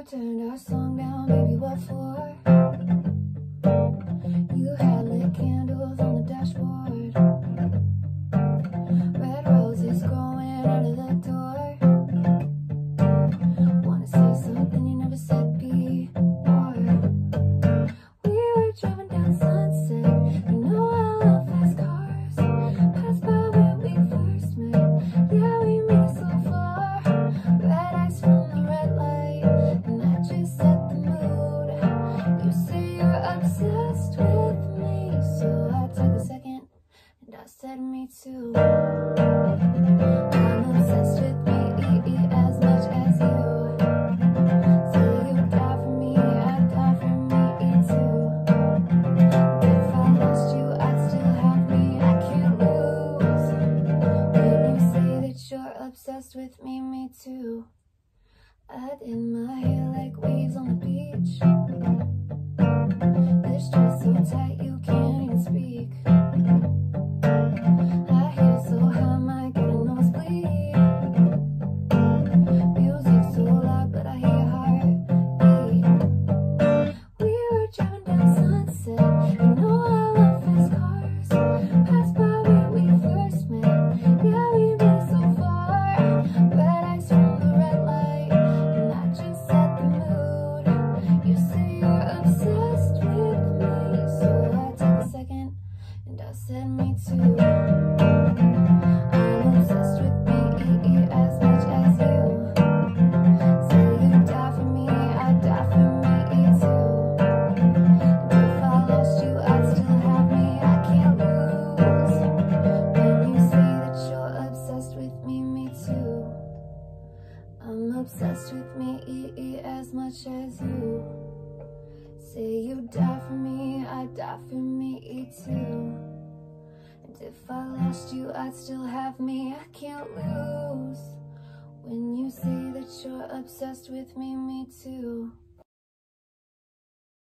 You turned our song down, baby, what for? I said me too. I'm obsessed with me as much as you. Say you die for me, I'd die for me too. If I lost you, I'd still have me. I can't lose. When you say that you're obsessed with me, me too. I did my hair like waves on the beach. This dress so tight you can't Sunset. Obsessed with me as much as you. Say you die for me, I'd die for me too. And if I lost you, I'd still have me. I can't lose. When you say that you're obsessed with me, me too.